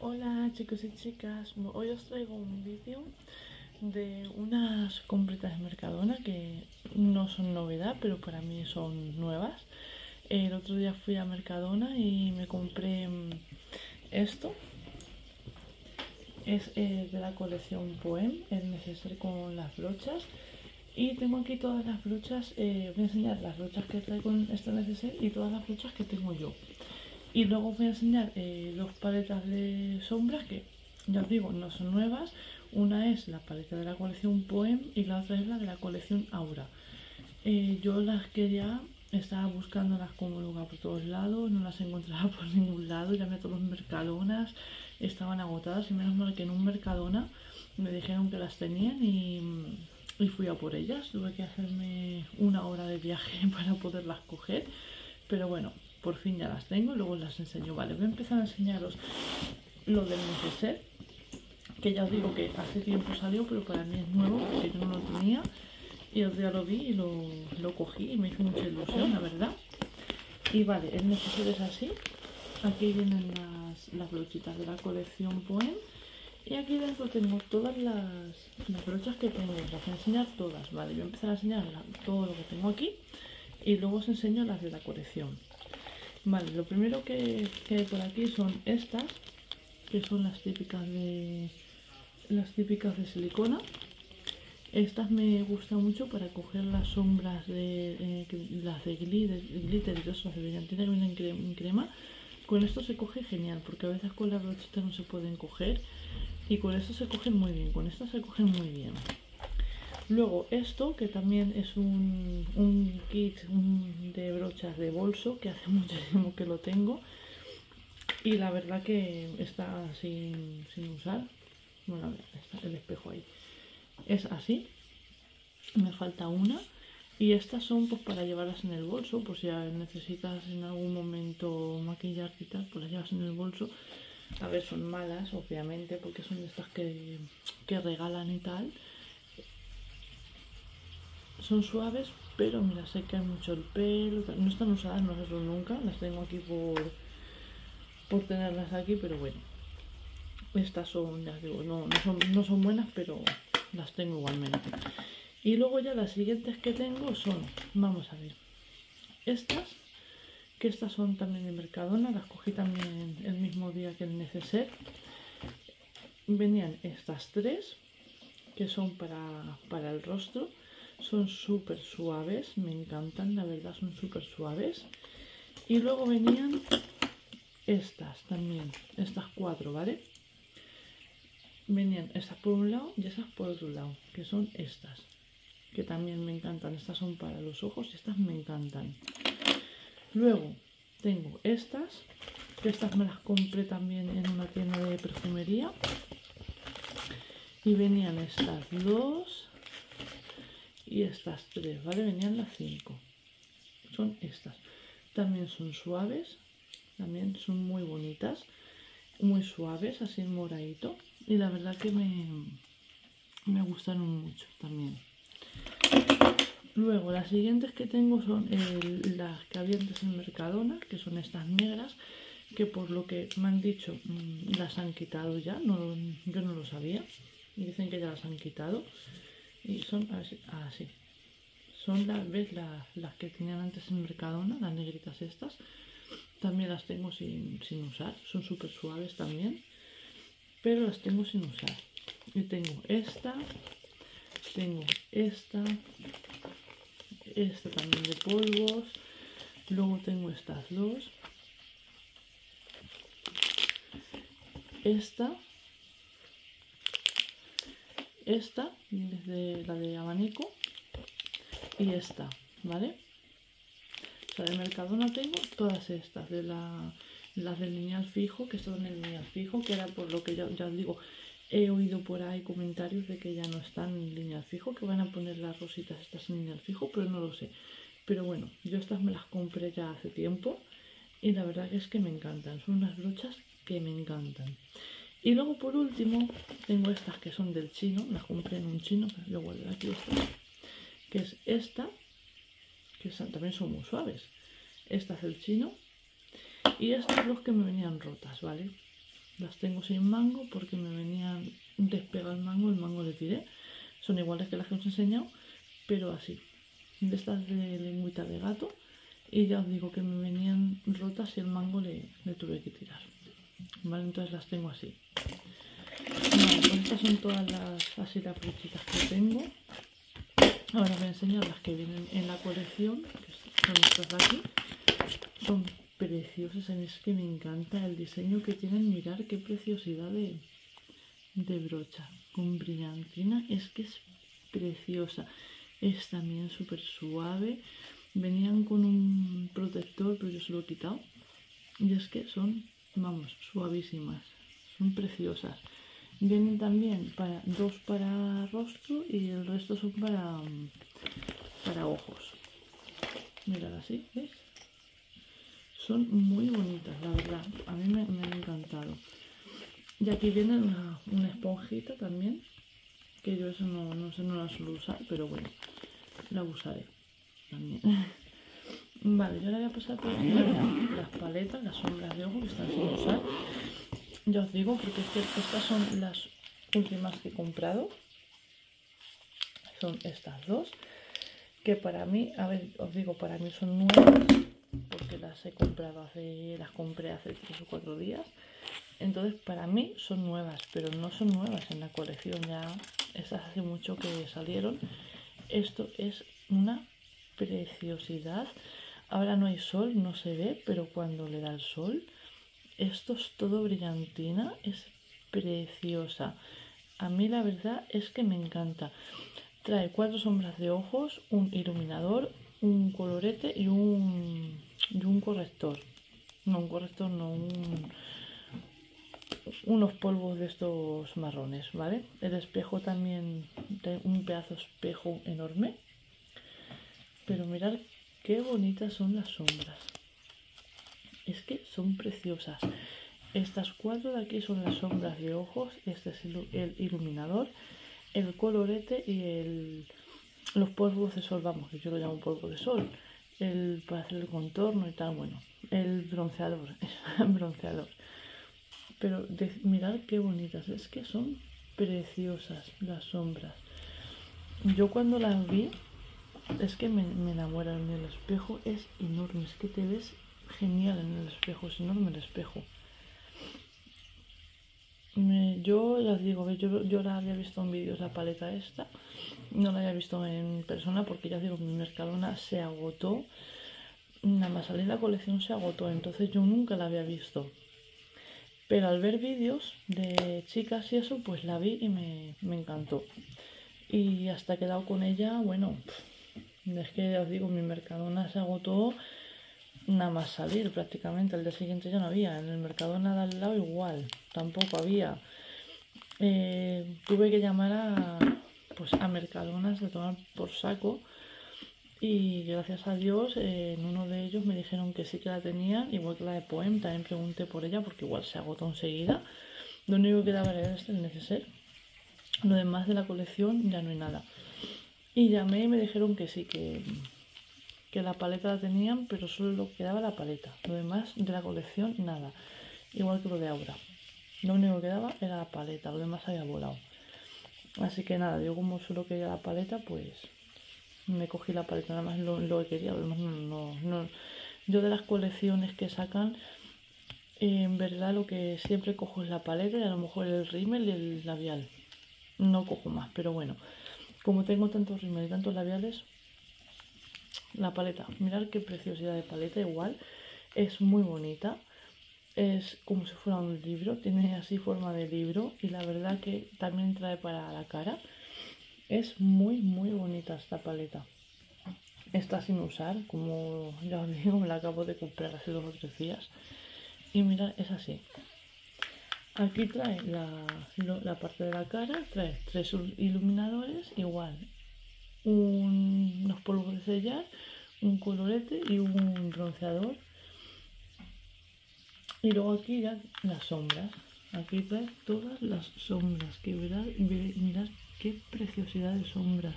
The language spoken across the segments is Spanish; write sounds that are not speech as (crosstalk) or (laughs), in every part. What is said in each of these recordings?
Hola chicos y chicas, hoy os traigo un vídeo de unas completas de Mercadona que no son novedad, pero para mí son nuevas. El otro día fui a Mercadona y me compré mm, esto. Es eh, de la colección Poem, el neceser con las brochas. Y tengo aquí todas las brochas, eh, voy a enseñar las brochas que traigo con este neceser y todas las brochas que tengo yo. Y luego voy a enseñar eh, dos paletas de sombras que, ya os digo, no son nuevas. Una es la paleta de la colección Poem y la otra es la de la colección Aura. Eh, yo las quería, estaba buscándolas como lugar por todos lados, no las encontraba (laughs) por ningún lado, llamé a todos los mercadonas, estaban agotadas y menos mal que en un mercadona me dijeron que las tenían y fui a por ellas. Tuve que hacerme una hora de viaje (laughs) para poderlas coger, pero bueno, por fin ya las tengo, luego las enseño. Vale, voy a empezar a enseñaros lo del neceser, que ya os digo que hace tiempo salió, pero para mí es nuevo, porque yo no lo tenía. Y el día lo vi y lo, lo cogí y me hizo mucha ilusión, la verdad. Y vale, el neceser es así. Aquí vienen las, las brochitas de la colección Poem. Y aquí dentro tengo todas las, las brochas que tengo. Las voy a enseñar todas, ¿vale? Voy a empezar a enseñar todo lo que tengo aquí. Y luego os enseño las de la colección. Vale, lo primero que, hay por aquí son estas, que son las típicas de las típicas de silicona. Estas me gustan mucho para coger las sombras de eh, las de glitter, y esas de brillantina que en crema. Con esto se coge genial, porque a veces con la brochita no se pueden coger. Y con esto se cogen muy bien, con estas se cogen muy bien. Luego esto, que también es un, kit de brochas de bolso, que hace (laughs) muchísimo que lo tengo. Y la verdad que está sin, usar. Bueno, está el espejo ahí. Es así. Me falta una. Y estas son pues para llevarlas en el bolso, pues si necesitas en algún momento maquillarte y tal, pues las llevas en el bolso. A ver, son malas, obviamente, porque son de estas que, que regalan y tal son suaves, pero mira, secan mucho el pelo. No están usadas, no las nunca. Las tengo aquí por, por tenerlas aquí, pero bueno. Estas son, ya digo, no, son, no son buenas, pero las tengo igualmente. Y luego ya las siguientes que tengo son, vamos a ver, estas, que estas son también de Mercadona, las cogí también el mismo día que el neceser. Venían estas tres, que son para, para el rostro son súper suaves, me encantan, la verdad son súper suaves. Y luego venían estas también, estas cuatro, ¿vale? Venían estas por un lado y esas por otro lado, que son estas, que también me encantan. Estas son para los ojos y estas me encantan. Luego tengo estas, que estas me las compré también en una tienda de perfumería. Y venían estas dos, y estas tres, ¿vale? Venían las cinco. Son estas. También son suaves, también son muy bonitas, muy suaves, así en moradito. Y la verdad que me, me gustaron mucho también. Luego, las siguientes que tengo son las que había antes en Mercadona, que son estas negras, que por lo que me han dicho mm, las han quitado ya, no, yo no lo sabía. Dicen que ya las han quitado y son así, son las, ¿ves? Las, que tenían antes en Mercadona, las negritas estas. También las tengo sin, usar, son súper suaves también pero las tengo sin usar. Y tengo esta tengo esta esta también de polvos luego tengo estas dos. Esta esta, desde la de abanico, y esta, ¿vale? O sea, de Mercadona tengo todas estas, de la, las del lineal fijo, que son el lineal fijo, que era por lo que ya, ya os digo, he oído por ahí comentarios de que ya no están en lineal fijo, que van a poner las rositas estas en lineal fijo, pero no lo sé. Pero bueno, yo estas me las compré ya hace tiempo y la verdad es que me encantan, son unas brochas que me encantan. Y luego por último tengo estas que son del chino, las compré en un chino, pero yo aquí esta, que es esta, que también son muy suaves. Esta es el chino y estas dos que me venían rotas, ¿vale? Las tengo sin mango porque me venían despegado el mango, el mango le tiré. Son iguales que las que os he enseñado, pero así. De estas de lengüita de gato. Y ya os digo que me venían rotas y el mango le tuve que tirar. Vale, entonces las tengo así. Pues estas son todas las así las flechitas que tengo. Ahora voy a enseñar las que vienen en la colección, que son estas de aquí. Son preciosas, es que me encanta el diseño que tienen. Mirar qué preciosidad de, de brocha con brillantina. Es que es preciosa. Es también súper suave. Venían con un protector, pero yo se lo he quitado. Y es que son, vamos, suavísimas. Son preciosas. Vienen también para dos para rostro y el resto son para, para ojos. Mirad así, ¿ves? Son muy bonitas, la verdad. A mí me, han encantado. Y aquí viene una, esponjita también. Que yo eso no, no sé, no la suelo usar, pero bueno, la usaré también. (laughs) Vale, yo ahora voy a pasar por las paletas, las sombras de ojo que están sin usar. Ya os digo, porque estas son las últimas que he comprado. Son estas dos. Que para mí, a ver, os digo, para mí son nuevas. Porque las he comprado hace, las compré hace 3 o 4 días. Entonces para mí son nuevas, pero no son nuevas en la colección. Ya estas hace mucho que salieron. Esto es una preciosidad. Ahora no hay sol, no se ve, pero cuando le da el sol esto es todo brillantina, es preciosa. A mí la verdad es que me encanta. Trae cuatro sombras de ojos, un iluminador, un colorete y un, y un corrector. No, un corrector, no, un, unos polvos de estos marrones, ¿vale? El espejo también, un pedazo espejo enorme. Pero mirad qué bonitas son las sombras es que son preciosas. Estas cuatro de aquí son las sombras de ojos, este es el iluminador, el colorete y el, los polvos de sol, vamos, que yo lo llamo polvo de sol, el para hacer el contorno y tal, bueno, el bronceador, (laughs) bronceador. Pero mirad qué bonitas, es que son preciosas las sombras. Yo cuando las vi, es que me, me enamoran, el espejo es enorme, es que te ves genial en el espejo, es enorme el espejo. yo ya os digo, yo, yo la había visto en vídeos la paleta esta, no la había visto en persona porque ya digo, mi Mercadona se agotó, nada más salir la colección se agotó, entonces yo nunca la había visto. Pero al ver vídeos de chicas y eso, pues la vi y me, me encantó. Y hasta he quedado con ella, bueno, es que ya os digo, mi Mercadona se agotó nada más salir prácticamente. El día siguiente ya no había. En el mercado nada al lado igual. Tampoco había. Eh, tuve que llamar a, pues, a Mercadonas de tomar por saco. Y gracias a Dios, en uno de ellos me dijeron que sí que la tenían, igual que la de Poem, también pregunté por ella porque igual se agotó enseguida. Lo único que daba era el neceser. Lo demás de la colección ya no hay nada. Y llamé y me dijeron que sí, que, que la paleta la tenían, pero solo quedaba la paleta. Lo demás de la colección, nada. Igual que lo de Aura. Lo único que quedaba era la paleta, lo demás había volado. Así que nada, yo como solo quería la paleta, pues me cogí la paleta, nada más lo, que quería, lo demás no, no, Yo de las colecciones que sacan, en verdad lo que siempre cojo es la paleta y a lo mejor el rímel y el labial. No cojo más, pero bueno, como tengo tantos rímel y tantos labiales, la paleta, mirad qué preciosidad de paleta, igual es muy bonita. Es como si fuera un libro, tiene así forma de libro y la verdad que también trae para la cara. Es muy muy bonita esta paleta. Está sin usar, como ya os digo, me la acabo de comprar hace dos o tres días. Y mirad, es así. Aquí trae la, parte de la cara, trae tres iluminadores, igual unos polvos de sellar, un colorete y un bronceador. Y luego aquí ya las sombras. Aquí trae todas las sombras. Que mirad qué preciosidad de sombras.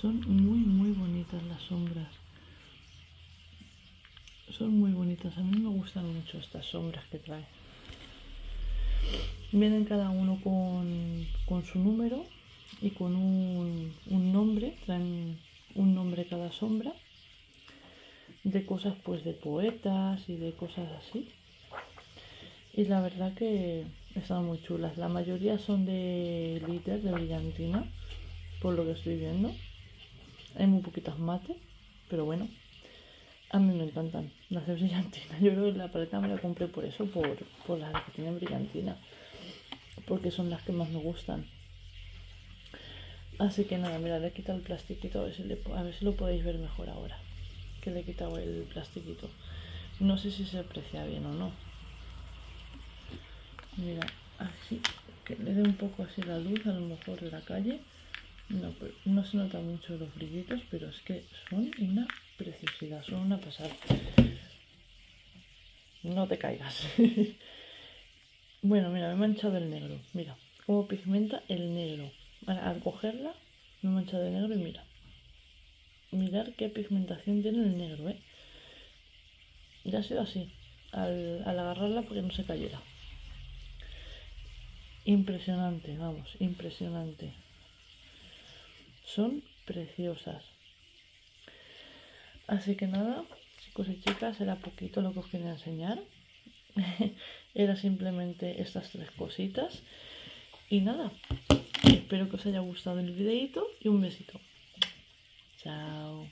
Son muy muy bonitas las sombras. Son muy bonitas. A mí me gustan mucho estas sombras que trae. Vienen cada uno con, su número y con un, nombre, traen un nombre cada sombra de cosas pues de poetas y de cosas así. Y la verdad que están muy chulas. La mayoría son de glitter, de brillantina, por lo que estoy viendo. Hay muy poquitas mate, pero bueno. A mí me encantan las de brillantina. Yo creo que la paleta me la compré por eso, por, por las que tienen brillantina. Porque son las que más me gustan. Así que nada, mira, le he quitado el plastiquito a ver si, lo podéis ver mejor ahora. Que le he quitado el plastiquito. No sé si se aprecia bien o no. Mira, así, que le dé un poco así la luz a lo mejor de la calle. No, no se nota mucho los brillitos, pero es que son una preciosidad, son una pasada. No te caigas. (laughs) bueno, mira, me he manchado el negro. Mira, cómo pigmenta el negro. Al cogerla, me he manchado de negro y mira. Mirar qué pigmentación tiene el negro, ¿eh? Ya ha sido así, al agarrarla porque no se cayera. Impresionante, vamos, impresionante. Son preciosas. Así que nada, chicos y chicas, era poquito lo que os quería enseñar. (laughs) era simplemente estas tres cositas. Y nada, espero que os haya gustado el videito y un besito. Chao.